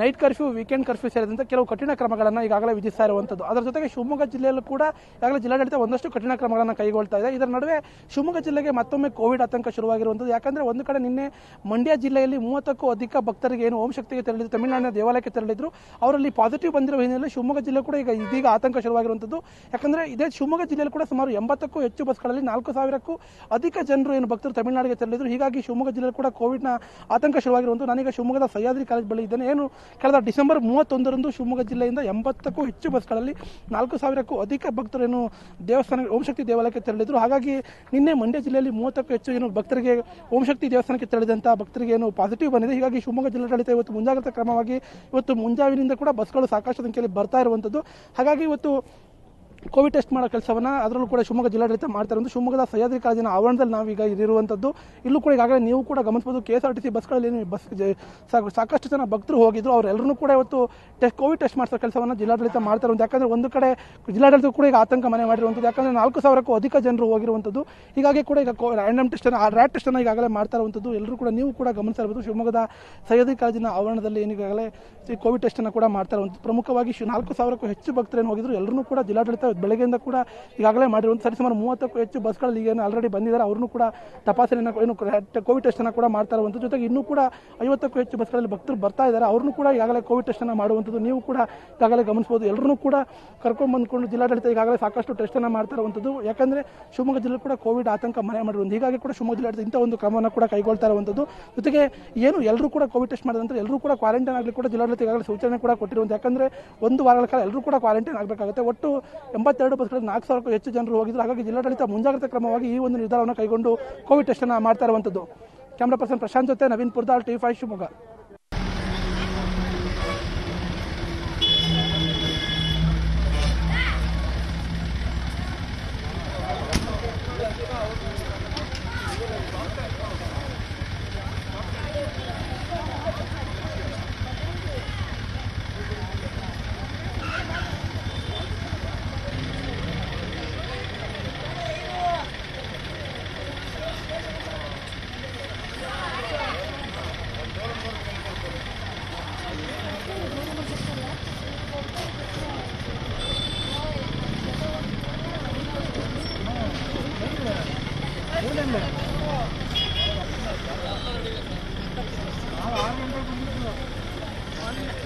Night curfew, weekend curfew ಸೇರಿದಂತೆ ಕೆಲವು ಕಠಿಣ ಕ್ರಮಗಳನ್ನು ಈಗಾಗಲೇ ವಿಧಿಸ್ತಾ ಇರುವಂಥದ್ದು ಅದರ ಜೊತೆಗೆ ಶಿವಮೊಗ್ಗ ಜಿಲ್ಲೆಯಲ್ಲೂ ಕೂಡ ಈಗಾಗಲೇ ಜಿಲ್ಲಾಡಳಿತ ಒಂದಷ್ಟು ಕಠಿಣ ಕ್ರಮಗಳನ್ನು ಕೈಗೊಳ್ತಾ ಇದೆ. ಇದರ ನಡುವೆ ಶಿವಮೊಗ್ಗ ಜಿಲ್ಲೆಗೆ ಮತ್ತೊಮ್ಮೆ ಕೋವಿಡ್ ಆತಂಕ ಶುರುವಾಗಿರುವಂಥದ್ದು ಯಾಕಂದ್ರೆ ಒಂದು ಕಡೆ ನಿನ್ನೆ ಮಂಡ್ಯ ಜಿಲ್ಲೆಯಲ್ಲಿ ಮೂವತ್ತಕ್ಕೂ ಅಧಿಕ ಭಕ್ತರಿಗೆ ಏನು ಓಂ ಶಕ್ತಿಗೆ ತೆರಳಿದ್ರು, ತಮಿಳುನಾಡಿನ ದೇವಾಲಯಕ್ಕೆ ತೆರಳಿದ್ರು. ಅವರಲ್ಲಿ ಪಾಸಿಟಿವ್ ಬಂದಿರುವ ಹಿನ್ನೆಲೆಯಲ್ಲಿ ಶಿವಮೊಗ್ಗ ಜಿಲ್ಲೆ ಕೂಡ ಈಗ ಇದೀಗ ಆತಂಕ ಶುರುವಾಗಿರುವಂಥದ್ದು ಯಾಕಂದ್ರೆ ಇದೇ ಶಿವಮೊಗ್ಗ ಜಿಲ್ಲೆಯಲ್ಲಿ ಕೂಡ ಸುಮಾರು ಎಂಬತ್ತಕ್ಕೂ ಹೆಚ್ಚು ಬಸ್ಗಳಲ್ಲಿ ನಾಲ್ಕು ಸಾವಿರಕ್ಕೂ ಅಧಿಕ ಜನರು ಏನು ಭಕ್ತರು ತಮಿಳುನಾಡಿಗೆ ತೆರಳಿದ್ರು. ಹೀಗಾಗಿ ಶಿವಮೊಗ್ಗ ಜಿಲ್ಲೆಯಲ್ಲಿ ಕೂಡ ಕೋವಿಡ್ನ ಆತಂಕ ಶುರುವಾಗಿರುವಂಥದ್ದು ನಾನೀಗ ಶಿವಮೊಗ್ಗದ ಸಹ್ಯಾದ್ರಿ ಕಾಲೇಜ್ ಬಳಿ ಇದ್ದೇನೆ. ಏನು ಕಳೆದ ಡಿಸೆಂಬರ್ ಮೂವತ್ತೊಂದರಂದು ಶಿವಮೊಗ್ಗ ಜಿಲ್ಲೆಯಿಂದ ಎಂಬತ್ತಕ್ಕೂ ಹೆಚ್ಚು ಬಸ್ಗಳಲ್ಲಿ ನಾಲ್ಕು ಸಾವಿರಕ್ಕೂ ಅಧಿಕ ಭಕ್ತರೇನು ದೇವಸ್ಥಾನ ಓಂಶಕ್ತಿ ದೇವಾಲಯಕ್ಕೆ ತೆರಳಿದ್ರು. ಹಾಗಾಗಿ ನಿನ್ನೆ ಮಂಡ್ಯ ಜಿಲ್ಲೆಯಲ್ಲಿ ಮೂವತ್ತಕ್ಕೂ ಹೆಚ್ಚು ಏನು ಭಕ್ತರಿಗೆ ಓಂಶಕ್ತಿ ದೇವಸ್ಥಾನಕ್ಕೆ ತೆರಳಿದಂಥ ಭಕ್ತರಿಗೆ ಏನು ಪಾಸಿಟಿವ್ ಬಂದಿದೆ. ಹೀಗಾಗಿ ಶಿವಮೊಗ್ಗ ಜಿಲ್ಲಾಡಳಿತ ಇವತ್ತು ಮುಂಜಾಗ್ರತಾ ಕ್ರಮವಾಗಿ ಇವತ್ತು ಮುಂಜಾವಿನಿಂದ ಕೂಡ ಬಸ್ಗಳು ಸಾಕಷ್ಟು ಸಂಖ್ಯೆಯಲ್ಲಿ ಬರ್ತಾ ಇರುವಂಥದ್ದು ಹಾಗಾಗಿ ಇವತ್ತು ಕೋವಿಡ್ ಟೆಸ್ಟ್ ಮಾಡೋ ಕೆಲಸವನ್ನ ಅದರಲ್ಲೂ ಕೂಡ ಶಿವಮೊಗ್ಗ ಜಿಲ್ಲಾಡಳಿತ ಮಾಡ್ತಾರೆ ಇರೋದು ಶಿವಮೊಗ್ಗದ ಸಹ್ಯಾದ್ರಿ ಕಾಲೇಜಿನ ಆವರಣದಲ್ಲಿ ನಾವೀಗ ಇರುವಂಥದ್ದು ಇಲ್ಲೂ ಕೂಡ ಈಗಾಗಲೇ ನೀವು ಕೂಡ ಗಮನಿಸಬಹುದು K S R T C ಬಸ್ಗಳಲ್ಲಿ ಏನು ಬಸ್ ಸಾಕಷ್ಟು ಜನ ಭಕ್ತರು ಹೋಗಿದ್ರು. ಅವರೆಲ್ಲರೂ ಕೂಡ ಇವತ್ತು ಟೆಸ್ಟ್, ಕೋವಿಡ್ ಟೆಸ್ಟ್ ಮಾಡಿಸೋ ಕೆಲಸವನ್ನು ಜಿಲ್ಲಾಡಳಿತ ಮಾಡ್ತಾರೆ ಒಂದು ಯಾಕಂದ್ರೆ ಒಂದು ಕಡೆ ಜಿಲ್ಲಾಡಳಿತ ಕೂಡ ಈಗ ಆತಂಕ ಮನೆ ಮಾಡಿರುವಂಥದ್ದು ಯಾಕಂದ್ರೆ ನಾಲ್ಕು ಸಾವಿರಕ್ಕೂ ಅಧಿಕ ಜನರು ಹೋಗಿರುವಂಥದ್ದು ಹೀಗಾಗಿ ಕೂಡ ಈಗ ರ್ಯಾಂಡಮ್ ಟೆಸ್ಟ್ ಆ ರ್ಯಾಟ್ ಟೆಸ್ಟ್ ಅನ್ನ ಈಗಾಗಲೇ ಮಾಡ್ತಾ ಇರುವಂಥದ್ದು ಎಲ್ಲರೂ ಕೂಡ ನೀವು ಕೂಡ ಗಮನಿಸಿರ್ಬೋದು ಶಿವಮೊಗ್ಗದ ಸಹ್ಯಾದ್ರಿ ಕಾಲೇಜಿನ ಆವರಣದಲ್ಲಿ ಏನೀಗಾಗಲೇ ಕೋವಿಡ್ ಟೆಸ್ಟ್ ಅನ್ನ ಕೂಡ ಮಾಡ್ತಾ ಇರುವಂಥದ್ದು ಪ್ರಮುಖವಾಗಿ ನಾಲ್ಕು ಸಾವಿರಕ್ಕೂ ಹೆಚ್ಚು ಭಕ್ತರೇನು ಹೋಗಿದ್ರು. ಎಲ್ಲರೂ ಕೂಡ ಜಿಲ್ಲಾಡಳಿತ ಬೆಳಗ್ಗೆಯಿಂದ ಕೂಡ ಈಗಾಗಲೇ ಮಾಡಿರುವಂಥ ಸರಿಸುಮಾರು ಮೂವತ್ತಕ್ಕೂ ಹೆಚ್ಚು ಬಸ್ಗಳಲ್ಲಿ ಈಗ ಆಲ್ರೆಡಿ ಬಂದಿದ್ದಾರೆ. ಅವ್ರನ್ನೂ ಕೂಡ ತಪಾಸಣೆಯನ್ನು ಏನು ಕೋವಿಡ್ ಟೆಸ್ಟನ್ನು ಕೂಡ ಮಾಡ್ತಾ ಇರುವಂಥ ಜೊತೆಗೆ ಇನ್ನೂ ಕೂಡ ಐವತ್ತಕ್ಕೂ ಹೆಚ್ಚು ಬಸ್ಗಳಲ್ಲಿ ಭಕ್ತರು ಬರ್ತಾ ಇದ್ದಾರೆ. ಅವ್ರನ್ನೂ ಕೂಡ ಈಗಾಗಲೇ ಕೋವಿಡ್ ಟೆಸ್ಟನ್ನು ಮಾಡುವಂಥದ್ದು. ನೀವು ಕೂಡ ಈಗಾಗಲೇ ಗಮನಿಸಬಹುದು. ಎಲ್ಲರೂ ಕೂಡ ಕರ್ಕೊಂಡು ಬಂದ್ಕೊಂಡು ಜಿಲ್ಲಾಡಳಿತ ಈಗಾಗಲೇ ಸಾಕಷ್ಟು ಟೆಸ್ಟನ್ನು ಮಾಡ್ತಾ ಇರುವಂಥದ್ದು. ಯಾಕಂದ್ರೆ ಶಿವಮೊಗ್ಗ ಜಿಲ್ಲೆ ಕೂಡ ಕೋವಿಡ್ ಆತಂಕ ಮನೆ ಮಾಡಿರುವಂಥ ಹೀಗಾಗಿ ಕೂಡ ಶಿವಮೊಗ್ಗ ಜಿಲ್ಲಾಡಳಿತ ಇಂಥ ಒಂದು ಕ್ರಮವನ್ನು ಕೂಡ ಕೈಗೊಳ್ತಾ ಇರುವಂಥದ್ದು. ಜೊತೆಗೆ ಏನು ಎಲ್ಲರೂ ಕೂಡ ಕೋವಿಡ್ ಟೆಸ್ಟ್ ಮಾಡಿದ ಎಲ್ಲರೂ ಕೂಡ ಕ್ವಾರಂಟೈನ್ ಆಗಲಿ ಕೂಡ ಜಿಲ್ಲಾಡಳಿತ ಈಗಾಗಲೇ ಸೂಚನೆ ಕೂಡ ಕೊಟ್ಟಿರುವಂಥ ಯಾಕಂದ್ರೆ ಒಂದು ವಾರಗಳ ಕಾಲ ಎಲ್ಲರೂ ಕೂಡ ಕ್ವಾರಂಟೈನ್ ಆಗಬೇಕಾಗುತ್ತೆ. ಒಟ್ಟು ಎಂಬತ್ತೆರಡು ಬಸ್ಗಳಲ್ಲಿ ನಾಲ್ಕು ಸಾವಿರಕ್ಕೂ ಹೆಚ್ಚು ಜನರು ಹೋಗಿದ್ರು. ಹಾಗಾಗಿ ಜಿಲ್ಲಾಡಳಿತ ಮುಂಜಾಗ್ರತಾ ಕ್ರಮವಾಗಿ ಈ ಒಂದು ನಿರ್ಧಾರವನ್ನು ಕೈಗೊಂಡು ಕೋವಿಡ್ ಟೆಸ್ಟ್ ಅನ್ನು ಮಾಡ್ತಾ ಇರುವಂಥದ್ದು. ಕ್ಯಾಮ್ರಾ ಪರ್ಸನ್ ಪ್ರಶಾಂತ್ ಜೊತೆ Naveen Purdal, T five Shivamogga.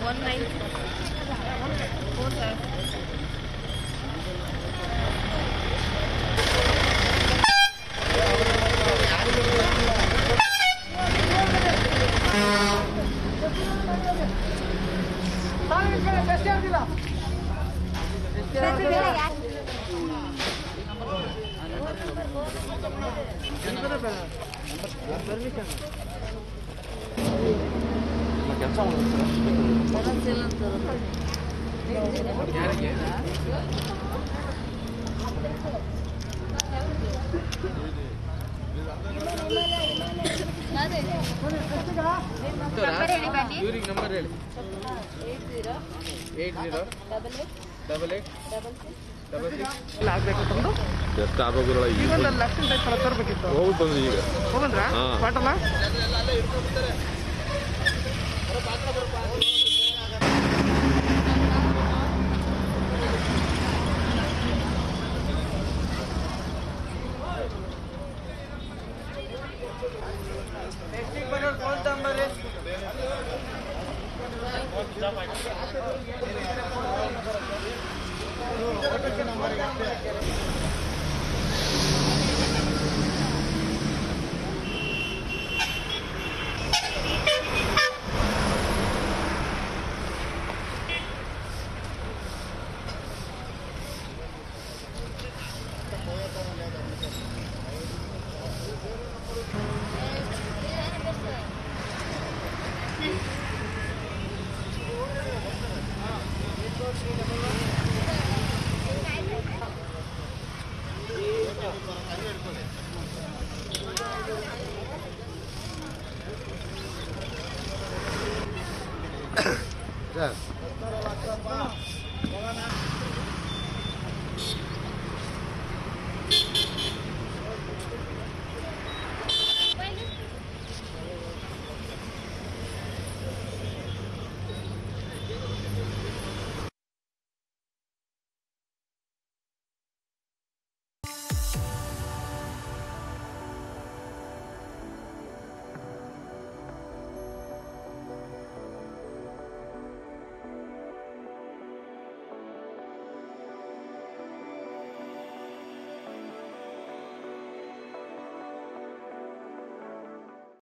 one nine four seven. Thank you. Number ಹೇಳಿ ಬನ್ನಿ ಇವ್ರಿಗೆ ನಂಬರ್ ಹೇಳಿ eight zero eight zero double eight double eight double six ಆಗಬೇಕು ತಂದು ಎಷ್ಟು ಆಗೋಗಿರಲ್ಲ ಈಗ ಒಂದು ಲೆಫ್ಟ್ ಸೈಡ್ ಕಡೆ ತರಬೇಕಿತ್ತು. ಹೋಗಿ ಬಂದು ಈಗ. ಹೋಗಂದ್ರ? ಪಾಟಲ್ಲ Thank you. ಓಟು ನಂಬರ್ಗೆ ಅಷ್ಟೇ É.